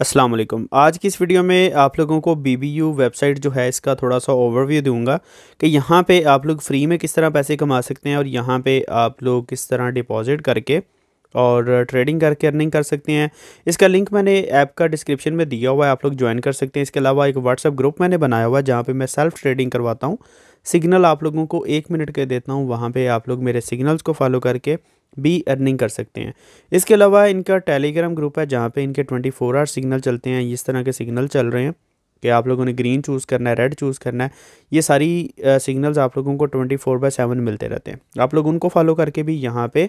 अस्सलाम वालेकुम। आज की इस वीडियो में आप लोगों को बी बी यू वेबसाइट जो है, इसका थोड़ा सा ओवरव्यू दूँगा कि यहाँ पे आप लोग फ्री में किस तरह पैसे कमा सकते हैं और यहाँ पे आप लोग किस तरह डिपॉजिट करके और ट्रेडिंग करके अर्निंग कर सकते हैं। इसका लिंक मैंने ऐप का डिस्क्रिप्शन में दिया हुआ है, आप लोग ज्वाइन कर सकते हैं। इसके अलावा एक व्हाट्सअप ग्रुप मैंने बनाया हुआ है, जहाँ पर मैं सेल्फ़ ट्रेडिंग करवाता हूँ। सिग्नल आप लोगों को एक मिनट के देता हूँ, वहाँ पर आप लोग मेरे सिग्नल्स को फॉलो करके भी अर्निंग कर सकते हैं। इसके अलावा इनका टेलीग्राम ग्रुप है, जहाँ पे इनके ट्वेंटी फोर आवर सिग्नल चलते हैं। इस तरह के सिग्नल चल रहे हैं कि आप लोगों ने ग्रीन चूज़ करना है रेड चूज़ करना है। ये सारी सिग्नल्स आप लोगों को ट्वेंटी फोर बाई सेवन मिलते रहते हैं। आप लोग उनको फॉलो करके भी यहाँ पर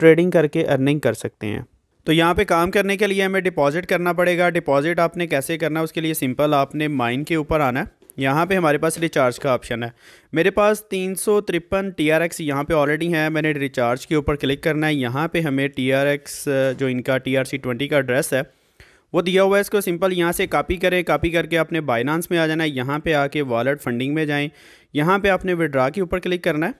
ट्रेडिंग करके अर्निंग कर सकते हैं। तो यहाँ पे काम करने के लिए हमें डिपॉजिट करना पड़ेगा। डिपॉजिट आपने कैसे करना है, उसके लिए सिंपल आपने माइन के ऊपर आना है। यहाँ पे हमारे पास रिचार्ज का ऑप्शन है। मेरे पास तीन सौ तिरपन टी आर एक्स यहाँ पर ऑलरेडी है, मैंने रिचार्ज के ऊपर क्लिक करना है। यहाँ पे हमें टी आर एक्स जो इनका टी आर सी ट्वेंटी का एड्रेस है, वो दिया हुआ है। इसको सिंपल यहाँ से कॉपी करें कॉपी करके अपने बाइनांस में आ जाना है। यहाँ पे आके वॉलेट फंडिंग में जाएँ। यहाँ पे आपने विड्रा के ऊपर क्लिक करना है।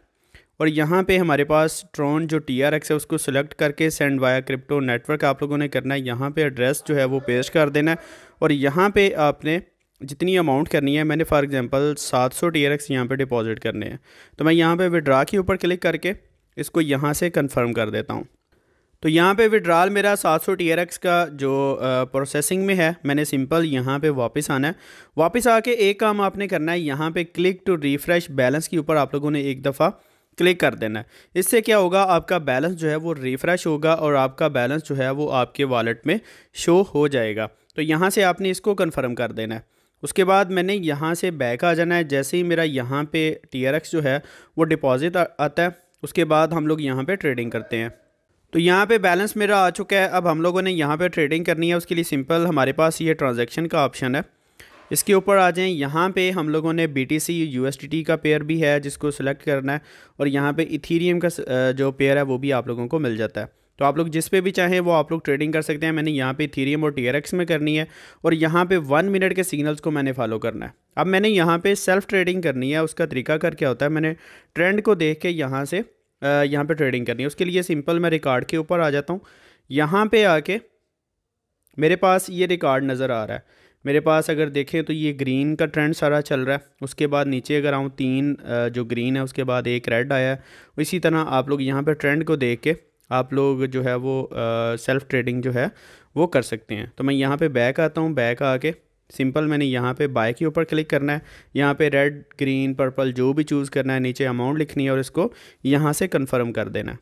और यहाँ पे हमारे पास ट्रोन जो टी आर एक्स है, उसको सिलेक्ट करके सेंड वाया क्रिप्टो नेटवर्क आप लोगों ने करना है। यहाँ पे एड्रेस जो है, वो पेश कर देना है। और यहाँ पे आपने जितनी अमाउंट करनी है, मैंने फॉर एग्जांपल 700 सौ टी आर एक्स यहाँ पर डिपॉजिट करने हैं। तो मैं यहाँ पे विड्रा के ऊपर क्लिक करके इसको यहाँ से कंफर्म कर देता हूँ। तो यहाँ पे विड्रॉल मेरा 700 सौ टी आर एक्स का जो प्रोसेसिंग में है, मैंने सिंपल यहाँ पे वापस आना है। वापस आके एक काम आपने करना है, यहाँ पे क्लिक टू रिफ़्रेश बैलेंस के ऊपर आप लोगों ने एक दफ़ा क्लिक कर देना है। इससे क्या होगा, आपका बैलेंस जो है वो रिफ़्रेश होगा और आपका बैलेंस जो है वो आपके वॉलेट में शो हो जाएगा। तो यहाँ से आपने इसको कन्फर्म कर देना है। उसके बाद मैंने यहाँ से बैक आ जाना है। जैसे ही मेरा यहाँ पे टीआरएक्स जो है, वो डिपॉज़िट आता है, उसके बाद हम लोग यहाँ पे ट्रेडिंग करते हैं। तो यहाँ पे बैलेंस मेरा आ चुका है। अब हम लोगों ने यहाँ पे ट्रेडिंग करनी है। उसके लिए सिंपल हमारे पास ये ट्रांजैक्शन का ऑप्शन है। इसके ऊपर आ जाएँ। यहाँ पे हम लोगों ने B T C U S T T का पेयर भी है, जिसको सिलेक्ट करना है। और यहाँ पे इथीरियम का जो पेयर है, वो भी आप लोगों को मिल जाता है। तो आप लोग जिस पे भी चाहें वो आप लोग ट्रेडिंग कर सकते हैं। मैंने यहाँ पे थीरियम और टीआरएक्स में करनी है और यहाँ पे वन मिनट के सिग्नल्स को मैंने फॉलो करना है। अब मैंने यहाँ पे सेल्फ ट्रेडिंग करनी है, उसका तरीका कर क्या होता है? मैंने ट्रेंड को देख के यहाँ से यहाँ पर ट्रेडिंग करनी है। उसके लिए सिंपल मैं रिकॉर्ड के ऊपर आ जाता हूँ। यहाँ पर आके मेरे पास ये रिकॉर्ड नज़र आ रहा है। मेरे पास अगर देखें तो ये ग्रीन का ट्रेंड सारा चल रहा है। उसके बाद नीचे अगर आऊँ, तीन जो ग्रीन है, उसके बाद एक रेड आया है। इसी तरह आप लोग यहाँ पर ट्रेंड को देख के आप लोग जो है वो सेल्फ़ ट्रेडिंग जो है वो कर सकते हैं। तो मैं यहाँ पे बैक आता हूँ बैक आके सिंपल मैंने यहाँ पे बाय के ऊपर क्लिक करना है। यहाँ पे रेड ग्रीन पर्पल जो भी चूज़ करना है, नीचे अमाउंट लिखनी है और इसको यहाँ से कंफर्म कर देना है।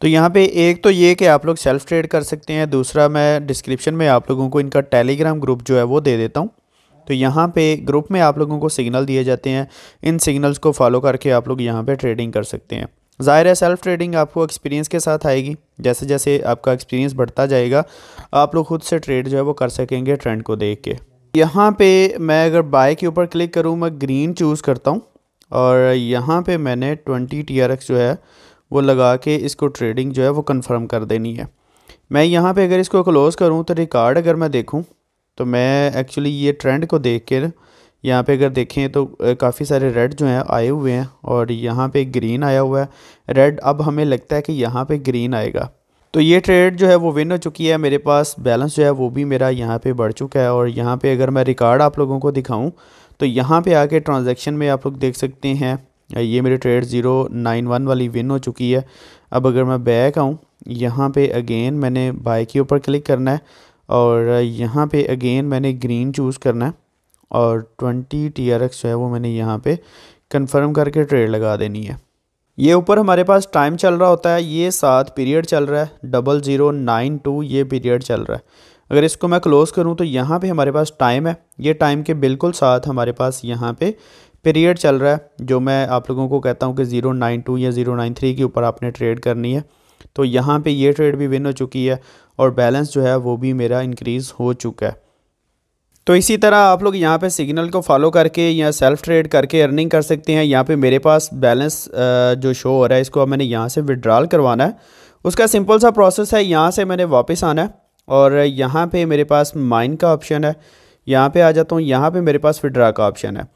तो यहाँ पे एक तो ये कि आप लोग सेल्फ़ ट्रेड कर सकते हैं। दूसरा मैं डिस्क्रिप्शन में आप लोगों को इनका टेलीग्राम ग्रुप जो है वो दे देता हूँ। तो यहाँ पे ग्रुप में आप लोगों को सिग्नल दिए जाते हैं। इन सिग्नल्स को फॉलो करके आप लोग यहाँ पे ट्रेडिंग कर सकते हैं। ज़ाहिर है सेल्फ़ ट्रेडिंग आपको एक्सपीरियंस के साथ आएगी। जैसे जैसे आपका एक्सपीरियंस बढ़ता जाएगा, आप लोग खुद से ट्रेड जो है वो कर सकेंगे ट्रेंड को देख के। यहाँ पे मैं अगर बाय के ऊपर क्लिक करूँ, मैं ग्रीन चूज़ करता हूँ और यहाँ पे मैंने ट्वेंटी टी जो है वो लगा के इसको ट्रेडिंग जो है वो कंफर्म कर देनी है। मैं यहाँ पे अगर इसको क्लोज़ करूँ तो रिकॉर्ड अगर मैं देखूँ तो मैं एक्चुअली ये ट्रेंड को देख के यहाँ पे अगर देखें तो काफ़ी सारे रेड जो हैं, आए हुए हैं और यहाँ पे ग्रीन आया हुआ है। रेड अब हमें लगता है कि यहाँ पे ग्रीन आएगा। तो ये ट्रेड जो है वो विन हो चुकी है। मेरे पास बैलेंस जो है वो भी मेरा यहाँ पे बढ़ चुका है और यहाँ पे अगर मैं रिकॉर्ड आप लोगों को दिखाऊँ तो यहाँ पे आके ट्रांजैक्शन में आप लोग देख सकते हैं, ये मेरी ट्रेड ज़ीरो नाइन वन वाली विन हो चुकी है। अब अगर मैं बैक आऊँ, यहाँ पे अगेन मैंने बाई के ऊपर क्लिक करना है और यहाँ पे अगेन मैंने ग्रीन चूज़ करना है। और ट्वेंटी टी आर एक्स जो है वो मैंने यहाँ पे कंफर्म करके ट्रेड लगा देनी है। ये ऊपर हमारे पास टाइम चल रहा होता है, ये सात पीरियड चल रहा है डबल ज़ीरो नाइन टू ये पीरियड चल रहा है। अगर इसको मैं क्लोज़ करूँ तो यहाँ पे हमारे पास टाइम है, ये टाइम के बिल्कुल साथ हमारे पास यहाँ पे पीरियड चल रहा है, जो मैं आप लोगों को कहता हूँ कि ज़ीरो नाइन टू या ज़ीरो नाइन थ्री के ऊपर आपने ट्रेड करनी है। तो यहाँ पे ये ट्रेड भी विन हो चुकी है और बैलेंस जो है वो भी मेरा इंक्रीज़ हो चुका है। तो इसी तरह आप लोग यहाँ पे सिग्नल को फॉलो करके या सेल्फ ट्रेड करके अर्निंग कर सकते हैं। यहाँ पे मेरे पास बैलेंस जो शो हो रहा है, इसको अब मैंने यहाँ से विड्रॉल करवाना है। उसका सिंपल सा प्रोसेस है, यहाँ से मैंने वापस आना है और यहाँ पे मेरे पास माइन का ऑप्शन है। यहाँ पे आ जाता हूँ, यहाँ पे मेरे पास विड्रा का ऑप्शन है।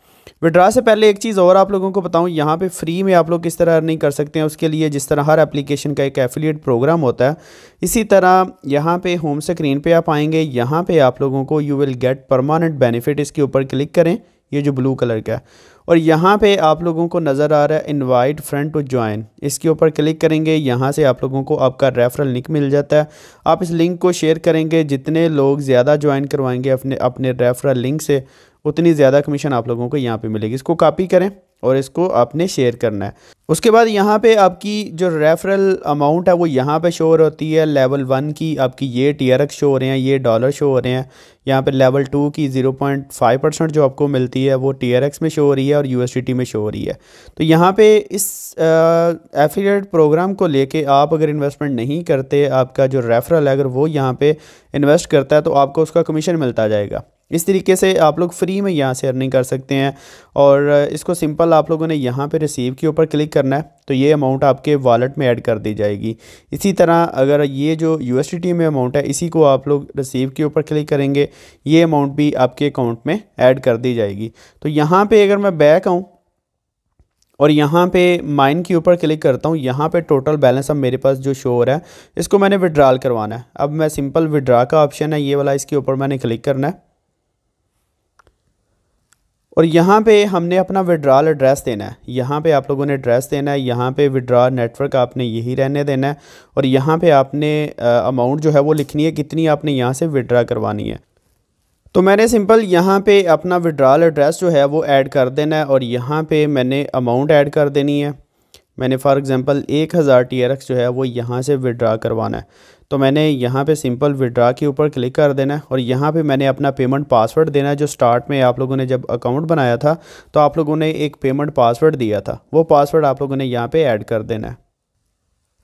विड्रा से पहले एक चीज़ और आप लोगों को बताऊँ, यहाँ पे फ्री में आप लोग किस तरह अर्निंग कर सकते हैं, उसके लिए जिस तरह हर एप्लीकेशन का एक एफिलिएट प्रोग्राम होता है, इसी तरह यहाँ पे होम स्क्रीन पे आप आएँगे, यहाँ पे आप लोगों को you will get permanent benefit इसके ऊपर क्लिक करें, ये जो ब्लू कलर का है। और यहाँ पे आप लोगों को नज़र आ रहा है इनवाइट फ्रेंड टू ज्वाइन इसके ऊपर क्लिक करेंगे, यहाँ से आप लोगों को आपका रेफरल लिंक मिल जाता है। आप इस लिंक को शेयर करेंगे, जितने लोग ज़्यादा ज्वाइन करवाएँगे अपने अपने रेफरल लिंक से उतनी ज़्यादा कमीशन आप लोगों को यहाँ पे मिलेगी। इसको कॉपी करें और इसको आपने शेयर करना है। उसके बाद यहाँ पे आपकी जो रेफरल अमाउंट है, वो यहाँ पे शो होती है। लेवल वन की आपकी ये टी आर शो हो रहे हैं, ये डॉलर शो हो रहे हैं। यहाँ पे लेवल टू की ज़ीरो पॉइंट फाइव परसेंट जो आपको मिलती है, वो टी आर एक्स में शो हो रही है और यू में शो हो रही है। तो यहाँ पे इस एफिलिएट प्रोग्राम को लेके आप अगर इन्वेस्टमेंट नहीं करते, आपका जो रेफरल है, अगर वो यहाँ पर इन्वेस्ट करता है तो आपको उसका कमीशन मिलता जाएगा। इस तरीके से आप लोग फ्री में यहाँ से अर्निंग कर सकते हैं और इसको सिंपल आप लोगों ने यहाँ पे रिसीव के ऊपर क्लिक करना है तो ये अमाउंट आपके वॉलेट में ऐड कर दी जाएगी। इसी तरह अगर ये जो यू में अमाउंट है, इसी को आप लोग रिसीव के ऊपर क्लिक करेंगे, ये अमाउंट भी आपके अकाउंट में ऐड कर दी जाएगी। तो यहाँ पर अगर मैं बैक आऊँ और यहाँ पे माइन के ऊपर क्लिक करता हूँ, यहाँ पे टोटल बैलेंस अब मेरे पास जो शो हो रहा है, इसको मैंने विड्रॉल करवाना है। अब मैं सिंपल विड्रा का ऑप्शन है, ये वाला इसके ऊपर मैंने क्लिक करना है। और यहाँ पे हमने अपना विड्रॉल एड्रेस देना है। यहाँ पे आप लोगों ने एड्रेस देना है, यहाँ पे विड्रॉ नेटवर्क आपने यही रहने देना है और यहाँ पे आपने अमाउंट जो है वो लिखनी है, कितनी आपने यहाँ से विड्रा करवानी है। तो मैंने सिंपल यहाँ पे अपना विड्रॉल एड्रेस जो है वो ऐड कर देना है और यहाँ पे मैंने अमाउंट ऐड कर देनी है। मैंने फ़ॉर एग्ज़ाम्पल एक हज़ार टी जो है वो यहाँ से विड्रा करवाना है। तो मैंने यहाँ पे सिंपल विड्रा के ऊपर क्लिक कर देना है और यहाँ पे मैंने अपना पेमेंट पासवर्ड देना है जो स्टार्ट में आप लोगों ने जब अकाउंट बनाया था तो आप लोगों ने एक पेमेंट पासवर्ड दिया था। वो पासवर्ड आप लोगों ने यहाँ पे ऐड कर देना है।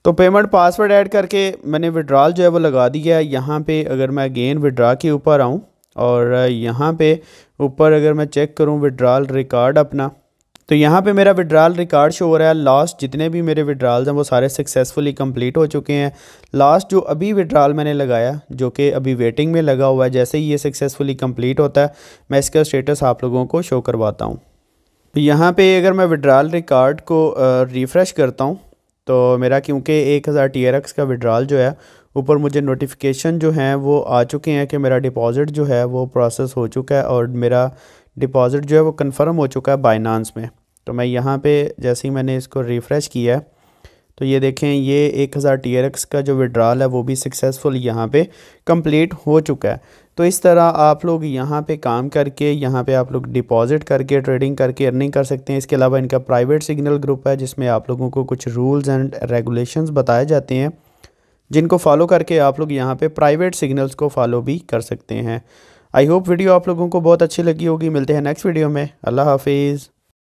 तो पेमेंट पासवर्ड ऐड करके मैंने विड्रॉल जो है वो लगा दिया है। यहाँ पे अगर मैं अगेन विड्रा के ऊपर आऊँ और यहाँ पे ऊपर अगर मैं चेक करूँ विड्रॉल रिकॉर्ड अपना तो यहाँ पे मेरा विड्रॉल रिकॉर्ड शो हो रहा है। लास्ट जितने भी मेरे विड्रॉल्स हैं, वो सारे सक्सेसफुली कंप्लीट हो चुके हैं। लास्ट जो अभी विड्रॉल मैंने लगाया, जो कि अभी वेटिंग में लगा हुआ है, जैसे ही ये सक्सेसफुली कंप्लीट होता है, मैं इसका स्टेटस आप लोगों को शो करवाता हूँ। तो यहाँ पे अगर मैं विड्रॉल रिकॉर्ड को रिफ़्रेश करता हूँ तो मेरा क्योंकि एक हज़ार टी का विड्रॉल जो है, ऊपर मुझे नोटिफिकेशन जो हैं, वो आ चुके हैं कि मेरा डिपॉज़िट जो है, वो प्रोसेस हो चुका है और मेरा डिपॉज़िट जो है वो कंफर्म हो चुका है बाइनांस में। तो मैं यहाँ पे जैसे ही मैंने इसको रिफ़्रेश किया है तो ये देखें, ये एक हज़ार टी का जो विड्रॉल है वो भी सक्सेसफुल यहाँ पे कंप्लीट हो चुका है। तो इस तरह आप लोग यहाँ पे काम करके, यहाँ पे आप लोग डिपॉजिट करके ट्रेडिंग करके अर्निंग कर सकते हैं। इसके अलावा इनका प्राइवेट सिग्नल ग्रुप है, जिसमें आप लोगों को कुछ रूल्स एंड रेगुलेशंस बताए जाते हैं, जिनको फॉलो करके आप लोग यहाँ पे प्राइवेट सिग्नल्स को फॉलो भी कर सकते हैं। आई होप वीडियो आप लोगों को बहुत अच्छी लगी होगी। मिलते हैं नेक्स्ट वीडियो में। अल्लाह हाफिज़।